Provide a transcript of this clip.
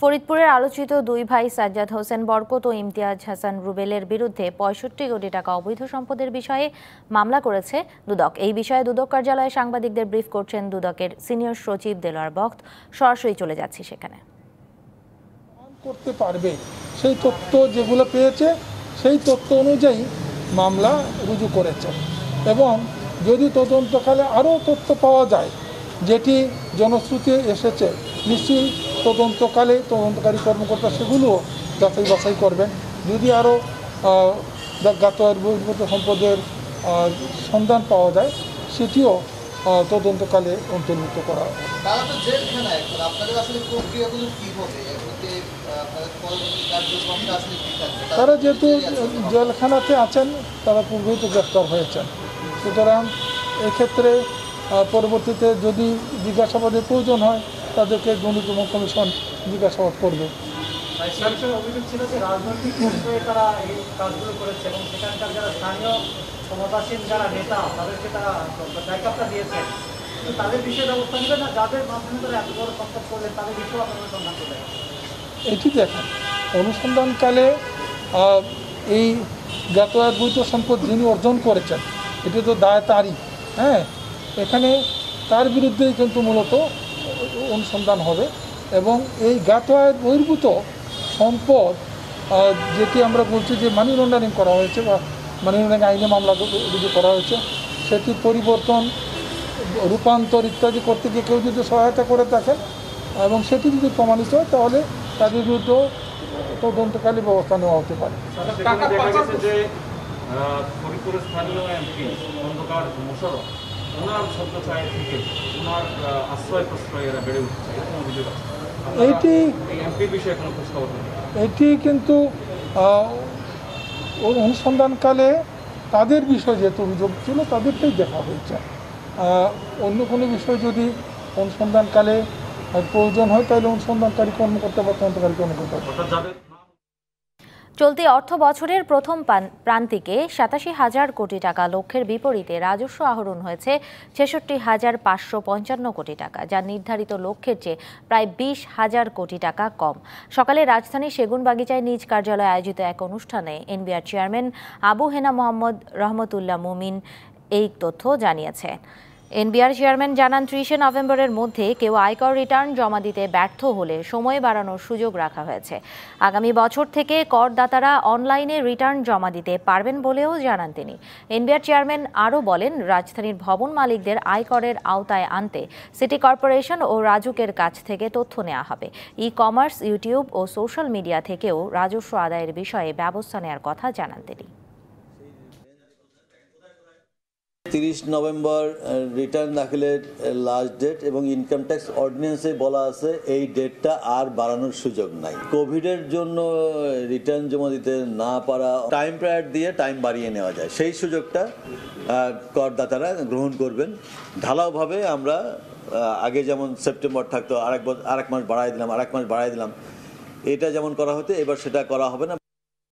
ফরিদপুরের আলোচিত দুই ভাই সাজ্জাদ হোসেন বরকত ও ইমতিয়াজ হাসান রুবেলের বিরুদ্ধে পঁয়ষট্টি কোটি টাকা অবৈধ সম্পদের বিষয়ে মামলা করেছে দুদক। এই বিষয়ে দুদক কার্যালয়ে সাংবাদিকদের ব্রিফ করছেন দুদকের সিনিয়র সচিব দেলোয়ার বক্ত সরাসরি চলে যাচ্ছি সেখানে। করতে পারবে। সেই তথ্য যেগুলো পেয়েছে, সেই তথ্য অনুযায়ী মামলা রুজু করেছে। এবং যদি তদন্তকালে আরও তথ্য পাওয়া যায়, যেটি জনশ্রুতি এসেছে, নিশ্চয়ই তদন্তকালে তদন্তকারী কর্মকর্তা সেগুলোও যাচাই বাছাই করবেন। যদি আরও জ্ঞাত বহির্ভূত সম্পদের সন্ধান পাওয়া যায় সেটিও তদন্তকালে অন্তর্ভুক্ত করা হবে। তারা যেহেতু জেলখানাতে আছেন তারা পূর্বেই তো গ্রেপ্তার হয়েছেন। সুতরাং এক্ষেত্রে পরবর্তীতে যদি জিজ্ঞাসাবাদের প্রয়োজন হয় তাদেরকে দুর্নীতি কমিশন জিজ্ঞাসাবাদ করবে। অভিযোগ ছিল যে রাজনৈতিক তারা এই কাজগুলো করেছে এবং সেখানকার যারা স্থানীয় ক্ষমতাসীন যারা নেতা তাদেরকে তারা ব্যাকআপটা দিয়েছেন তাদের বিষয়ে ব্যবস্থা নেবে না? যাদের মাধ্যমে তারা এত বড় সম্পদ করলেন তাদের বিষয়েও আপনারা সন্ধান করবেন। এটি দেখেন অনুসন্ধানকালে এই জ্ঞাত বৈধ সম্পদ যিনি অর্জন করেছেন এটি তো দায় তারই হ্যাঁ? এখানে তার বিরুদ্ধেই কিন্তু মূলত অনুসন্ধান হবে এবং এই জ্ঞাত আয়ের বহির্ভূত সম্পদ যেটি আমরা বলছি যে মানি লন্ডারিং করা হয়েছে বা মানি লন্ডারিং আইনে মামলা রুজু করা হয়েছে সেটি পরিবর্তন, রূপান্তর ইত্যাদি করতে গিয়ে কেউ যদি সহায়তা করে থাকেন এবং সেটি যদি প্রমাণিত হয়, তাহলে তাদের বিরুদ্ধে তদন্তকালী ব্যবস্থা নেওয়া হতে পারে। ফরিদপুরের স্থানীয় এমপি খন্দকার ওনার শব্দ ছায় থেকে ওনার আশ্রয় প্রশ্রয় এরা বেড়ে উঠছে এরকম অভিযোগ আছে? এইটি এমপির বিষয়ে কোনো খোঁজ এটি কিন্তু অনুসন্ধানকালে তাদের বিষয়ে যেহেতু অভিযোগ ছিল তাদেরটাই দেখা হয়েছে। অন্য কোনো বিষয় যদি অনুসন্ধানকালে প্রয়োজন হয় তাহলে অনুসন্ধানকারী কর্মকর্তা বা তদন্তকারী কর্মকর্তা চলতি অর্থ বছরের প্রথম প্রান্তিকে সাতাশি হাজার কোটি টাকা, লক্ষ্যের বিপরীতে রাজস্ব আহরণ হয়েছে ছেষট্টি হাজার পাঁচশো পঞ্চান্ন কোটি টাকা যা নির্ধারিত লক্ষ্যের চেয়ে প্রায় বিশ হাজার কোটি টাকা কম। সকালে রাজধানীর সেগুনবাগিচায় নিজ কার্যালয়ে আয়োজিত এক অনুষ্ঠানে এনবিআর চেয়ারম্যান আবু হেনা মোহাম্মদ রহমতুল্লাহ মুমিন এই তথ্য জানিয়েছে এনবিআর চেয়ারম্যান জানান, ত্রিশে নভেম্বরের মধ্যে কেউ আয়কর রিটার্ন জমা দিতে ব্যর্থ হলে সময় বাড়ানোর সুযোগ রাখা হয়েছে। আগামী বছর থেকে করদাতারা অনলাইনে রিটার্ন জমা দিতে পারবেন বলেও জানান তিনি। এনবিআর চেয়ারম্যান আরও বলেন, রাজধানীর ভবন মালিকদের আয়করের আওতায় আনতে সিটি কর্পোরেশন ও রাজুকের কাছ থেকে তথ্য নেওয়া হবে। ই কমার্স ইউটিউব ও সোশ্যাল মিডিয়া থেকেও রাজস্ব আদায়ের বিষয়ে ব্যবস্থা নেওয়ার কথা জানান তিনি। তিরিশ নভেম্বর রিটার্ন দাখিলের লাস্ট ডেট এবং ইনকাম ট্যাক্স অর্ডিন্যান্সে বলা আছে এই ডেটটা আর বাড়ানোর সুযোগ নাই। কোভিডের জন্য রিটার্ন জমা দিতে না পারা টাইম প্রায়ার দিয়ে টাইম বাড়িয়ে নেওয়া যায়। সেই সুযোগটা করদাতারা গ্রহণ করবেন। ঢালাওভাবে আমরা আগে যেমন সেপ্টেম্বর থাকতো, আরেক আরেক মাস বাড়াই দিলাম, আরেক মাস বাড়াই দিলাম। এটা যেমন করা হতো, এবার সেটা করা হবে না।